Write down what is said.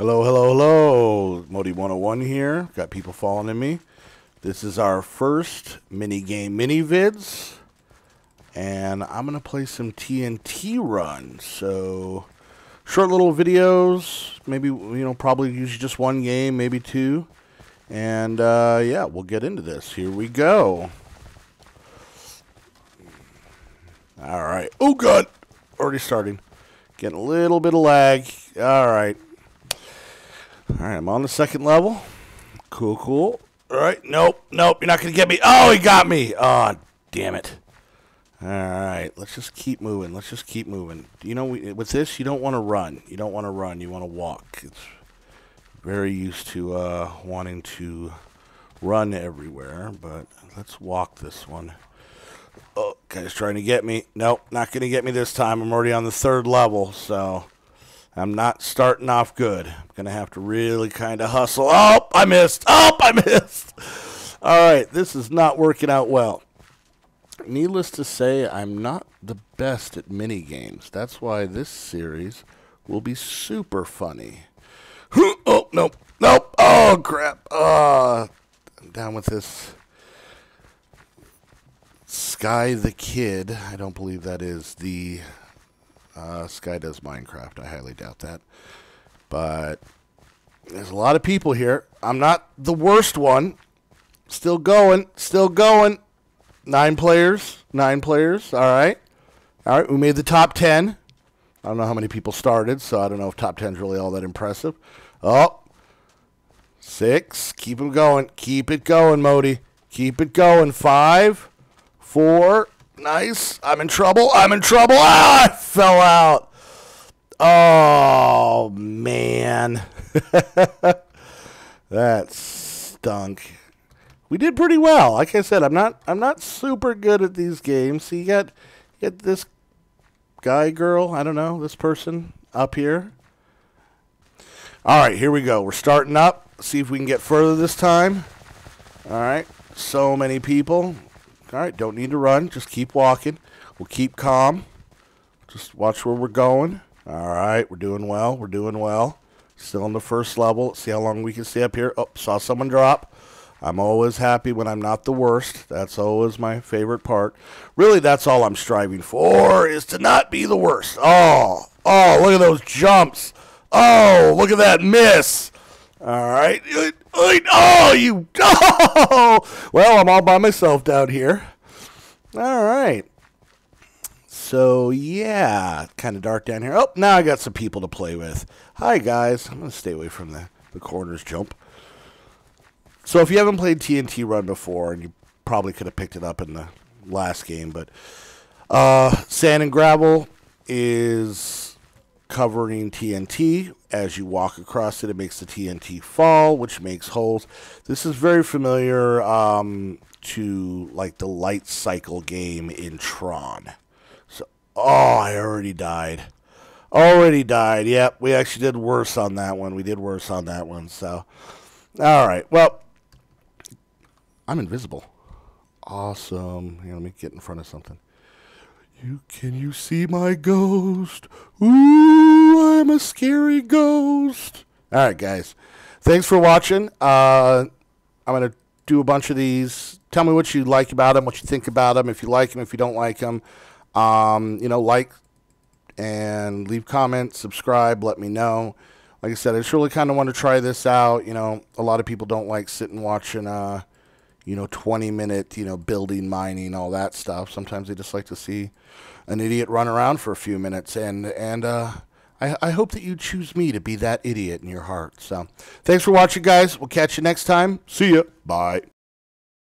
Hello, hello, hello. Modii 101 here. Got people following me. This is our first mini game mini vids. And I'm going to play some TNT run. So, short little videos. Maybe, you know, probably usually just one game, maybe two. And, uh, yeah, we'll get into this. Here we go. All right. Oh, God. Already starting. Getting a little bit of lag. All right. All right, I'm on the second level. Cool, cool. All right, nope, nope, you're not going to get me. Oh, he got me. Oh, damn it. All right, let's just keep moving. Let's just keep moving. You know, with this, you don't want to run. You don't want to run. You want to walk. It's very used to uh, wanting to run everywhere, but let's walk this one. Oh, guy's trying to get me. Nope, not going to get me this time. I'm already on the third level, so I'm not starting off good. I'm going to have to really kind of hustle. Oh, I missed. Oh, I missed. All right, this is not working out well. Needless to say, I'm not the best at mini games. That's why this series will be super funny. Oh, nope. Nope. Oh, crap. Uh, I'm down with this. Sky the Kid. I don't believe that is the uh, Sky does Minecraft. I highly doubt that. But there's a lot of people here. I'm not the worst one. Still going. Still going. Nine players. Nine players. All right. All right. We made the top 10. I don't know how many people started, so I don't know if top 10 is really all that impressive. Oh. Six. Keep them going. Keep it going, Modii. Keep it going. Five. Four. Nice. I'm in trouble. I'm in trouble. Ah, I fell out. Oh, man. that stunk. We did pretty well. Like I said, I'm not I'm not super good at these games. So you got you got this guy, girl, I don't know, this person up here. All right, here we go. We're starting up. See if we can get further this time. All right. So many people. All right, don't need to run. Just keep walking. We'll keep calm. Just watch where we're going. All right, we're doing well. We're doing well. Still on the first level. Let's see how long we can stay up here. Oh, saw someone drop. I'm always happy when I'm not the worst. That's always my favorite part. Really, that's all I'm striving for is to not be the worst. Oh, oh, look at those jumps. Oh, look at that miss. All right. Oh, you. Oh, well, I'm all by myself down here. All right. So, yeah, kind of dark down here. Oh, now I got some people to play with. Hi, guys. I'm going to stay away from the, the corners jump. So, if you haven't played TNT Run before, and you probably could have picked it up in the last game, but uh, Sand and Gravel is covering TNT. As you walk across it, it makes the TNT fall, which makes holes. This is very familiar um, to like the light cycle game in Tron. So, oh, I already died. Already died. Yep, we actually did worse on that one. We did worse on that one. So, all right. Well, I'm invisible. Awesome. Here, let me get in front of something. You can you see my ghost? Ooh, I'm a scary ghost. All right, guys. Thanks for watching. Uh, I'm gonna do a bunch of these. Tell me what you like about them, what you think about them. If you like them, if you don't like them, um, you know, like and leave comments, subscribe, let me know. Like I said, I just really kind of want to try this out. You know, a lot of people don't like sitting watching. Uh, you know, 20 minute, you know, building, mining, all that stuff. Sometimes they just like to see an idiot run around for a few minutes. And, and, uh, I, I hope that you choose me to be that idiot in your heart. So, thanks for watching, guys. We'll catch you next time. See ya. Bye.